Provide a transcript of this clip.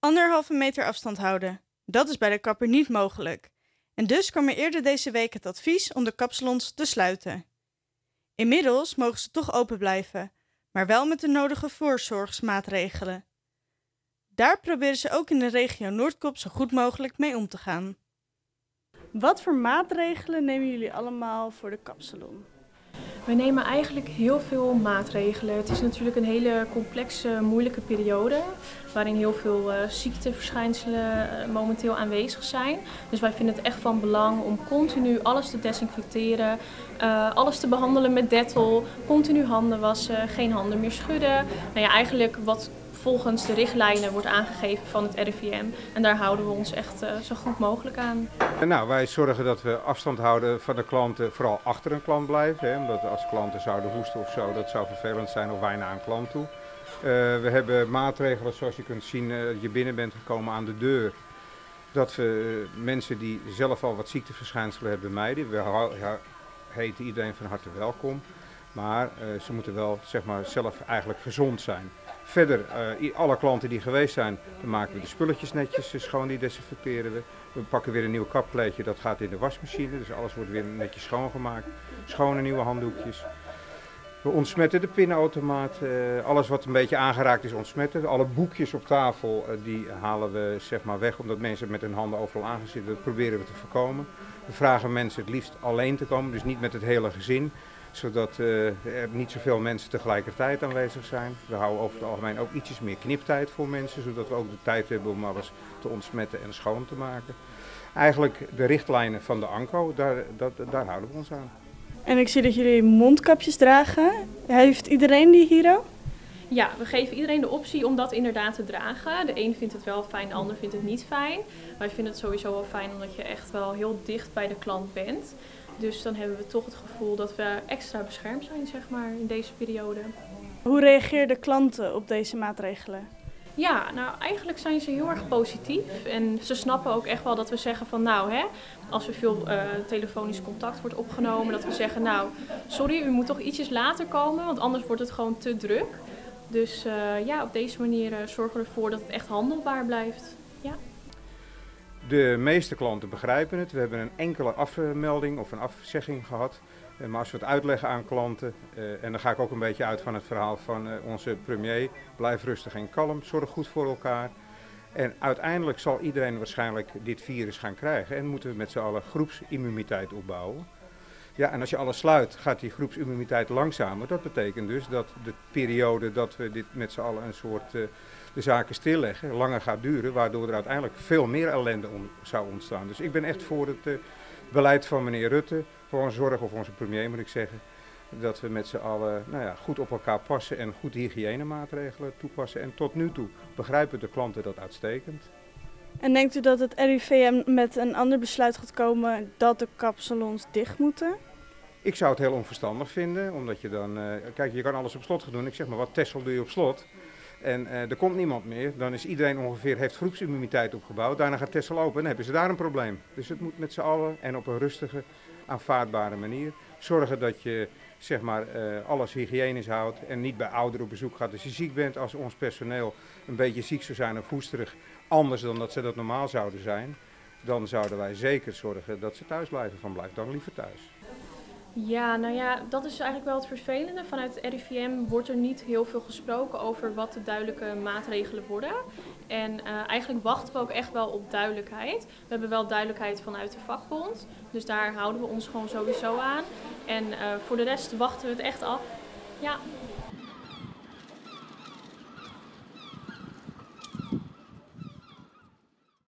Anderhalve meter afstand houden. Dat is bij de kapper niet mogelijk. En dus kwam er eerder deze week het advies om de kapsalons te sluiten. Inmiddels mogen ze toch open blijven, maar wel met de nodige voorzorgsmaatregelen. Daar proberen ze ook in de regio Noordkop zo goed mogelijk mee om te gaan. Wat voor maatregelen nemen jullie allemaal voor de kapsalon? We nemen eigenlijk heel veel maatregelen. Het is natuurlijk een hele complexe, moeilijke periode. Waarin heel veel uh, ziekteverschijnselen uh, momenteel aanwezig zijn. Dus wij vinden het echt van belang om continu alles te desinfecteren. Uh, alles te behandelen met Dettol. Continu handen wassen. Geen handen meer schudden. Nou ja, eigenlijk wat volgens de richtlijnen wordt aangegeven van het RIVM. En daar houden we ons echt uh, zo goed mogelijk aan. Nou, wij zorgen dat we afstand houden van de klanten, vooral achter een klant blijven. Hè, omdat als klanten zouden hoesten of zo, dat zou vervelend zijn of wij naar een klant toe. Uh, we hebben maatregelen zoals je kunt zien, uh, je binnen bent gekomen aan de deur. Dat we mensen die zelf al wat ziekteverschijnselen hebben mijden. We heten iedereen van harte welkom. Maar ze moeten wel zeg maar, zelf eigenlijk gezond zijn. Verder, uh, alle klanten die geweest zijn, dan maken we de spulletjes netjes schoon, die desinfecteren we. We pakken weer een nieuw kapkleedje, dat gaat in de wasmachine, dus alles wordt weer netjes schoongemaakt. Schone nieuwe handdoekjes. We ontsmetten de pinautomaat, uh, alles wat een beetje aangeraakt is ontsmetten. Alle boekjes op tafel, die halen we zeg maar weg, omdat mensen met hun handen overal aangezitten. Dat proberen we te voorkomen. We vragen mensen het liefst alleen te komen, dus niet met het hele gezin zodat uh, er niet zoveel mensen tegelijkertijd aanwezig zijn. We houden over het algemeen ook ietsjes meer kniptijd voor mensen, zodat we ook de tijd hebben om alles te ontsmetten en schoon te maken. Eigenlijk de richtlijnen van de ANCO, daar, dat, daar houden we ons aan. En ik zie dat jullie mondkapjes dragen. Heeft iedereen die hier ook? Ja, we geven iedereen de optie om dat inderdaad te dragen. De een vindt het wel fijn, de ander vindt het niet fijn. Wij vinden het sowieso wel fijn omdat je echt wel heel dicht bij de klant bent. Dus dan hebben we toch het gevoel dat we extra beschermd zijn zeg maar, in deze periode. Hoe reageerden klanten op deze maatregelen? Ja, nou eigenlijk zijn ze heel erg positief. En ze snappen ook echt wel dat we zeggen van nou hè, als er veel uh, telefonisch contact wordt opgenomen, dat we zeggen nou sorry, u moet toch ietsjes later komen, want anders wordt het gewoon te druk. Dus uh, ja, op deze manier uh, zorgen we ervoor dat het echt handelbaar blijft. De meeste klanten begrijpen het. We hebben een enkele afmelding of een afzegging gehad. Maar als we het uitleggen aan klanten, uh, en dan ga ik ook een beetje uit van het verhaal van uh, onze premier, blijf rustig en kalm, zorg goed voor elkaar. En uiteindelijk zal iedereen waarschijnlijk dit virus gaan krijgen en moeten we met z'n allen groepsimmuniteit opbouwen. Ja, en als je alles sluit, gaat die groepsimmuniteit langzamer. Dat betekent dus dat de periode dat we dit met z'n allen een soort uh, de zaken stilleggen, langer gaat duren, waardoor er uiteindelijk veel meer ellende zou ontstaan. Dus ik ben echt voor het uh, beleid van meneer Rutte, voor onze zorg of onze premier moet ik zeggen, dat we met z'n allen nou ja, goed op elkaar passen en goed hygiënemaatregelen toepassen. En tot nu toe begrijpen de klanten dat uitstekend. En denkt u dat het RIVM met een ander besluit gaat komen dat de kapsalons dicht moeten? Ik zou het heel onverstandig vinden, omdat je dan, uh, kijk je kan alles op slot gaan doen. Ik zeg maar wat, Tessel doe je op slot. En uh, er komt niemand meer, dan is iedereen ongeveer, heeft groepsimmuniteit opgebouwd. Daarna gaat Tessel open en hebben ze daar een probleem. Dus het moet met z'n allen en op een rustige, aanvaardbare manier zorgen dat je zeg maar, uh, alles hygiënisch houdt en niet bij ouderen op bezoek gaat. Als je ziek bent, als ons personeel een beetje ziek zou zijn of hoesterig, anders dan dat ze dat normaal zouden zijn, dan zouden wij zeker zorgen dat ze thuis blijven. Van blijf dan liever thuis. Ja, nou ja, dat is eigenlijk wel het vervelende. Vanuit het RIVM wordt er niet heel veel gesproken over wat de duidelijke maatregelen worden. En uh, eigenlijk wachten we ook echt wel op duidelijkheid. We hebben wel duidelijkheid vanuit de vakbond, dus daar houden we ons gewoon sowieso aan. En uh, voor de rest wachten we het echt af. Ja.